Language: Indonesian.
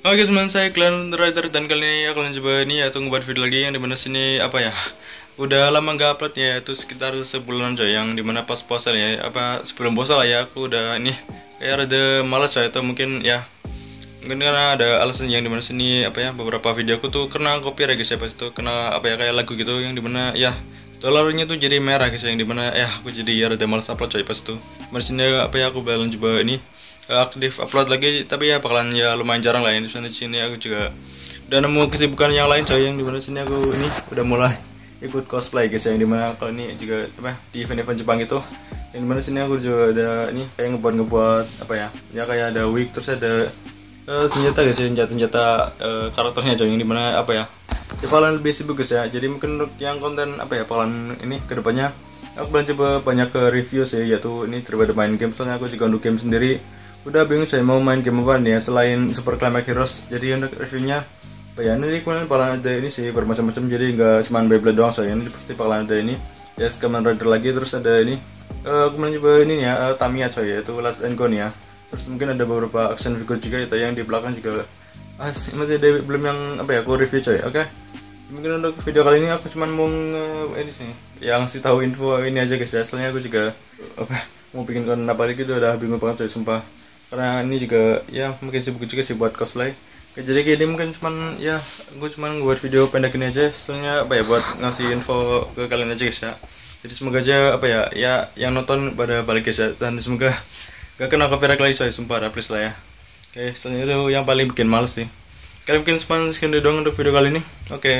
Oke teman saya Glenn Rider dan kali ini aku akan coba ini yaitu ngebuat video lagi yang di mana sini apa ya udah lama nggak upload ya itu sekitar sebulan coy yang di mana pas puasa ya apa sebelum puasa lah ya aku udah ini kayak ada malas coy atau mungkin ya mungkin karena ada alasan yang di mana sini apa ya beberapa video aku tuh kena copyright guys ya pas itu kena apa ya kayak lagu gitu yang di mana ya dolarnya tuh jadi merah guys ya yang di mana ya aku jadi ya ada malas upload coy pas itu. Sini apa ya aku bakalan coba ini aktif upload lagi tapi ya bakalan ya lumayan jarang lah ini di sini aku juga udah nemu kesibukan yang lain coy yang di mana sini aku ini udah mulai ikut cosplay guys yang di mana kalau ini juga apa di event-event Jepang itu. Yang di mana sini aku juga ada ini kayak ngebuat ngebuat apa ya ya kayak ada wig terus ada uh, senjata guys ya senjata senjata uh, karakternya coy yang di mana apa ya ya bakalan lebih sibuk guys ya. Jadi mungkin untuk yang konten apa ya bakalan ini ke depannya aku bakalan coba banyak ke review sih yaitu ini daripada main game. Soalnya aku juga untuk game sendiri udah bingung saya mau main game apa nih ya selain Super Climax Heroes. Jadi untuk reviewnya apa ya ini kemarin bakalan ada ini sih bermacam-macam. Jadi nggak cuma Beyblade doang saya ini pasti bakalan ada ini. Ya Kamen Rider lagi terus ada ini uh, kemarin juga ini ya uh, Tamiya coy ya itu Last and Gone ya. Terus mungkin ada beberapa action figure juga itu yang di belakang juga. Ah, masih ada belum yang apa ya aku review coy oke. Okay? mungkin untuk video kali ini aku cuma mau uh, ini sih yang sih tahu info ini aja guys ya soalnya aku juga apa mau bikin konten apa lagi tuh udah bingung banget coy sumpah karena ini juga ya mungkin sibuk juga sih buat cosplay. Oke, jadi kayak ini mungkin cuman ya gue cuman buat video pendek ini aja. Soalnya apa ya buat ngasih info ke kalian aja guys ya. Jadi semoga aja apa ya ya yang nonton pada balik guys ya. Dan semoga gak kena copyright lagi coy. Sumpah please lah ya. Oke soalnya itu yang paling bikin males sih. Kalian mungkin cuma sekian doang untuk video kali ini. Oke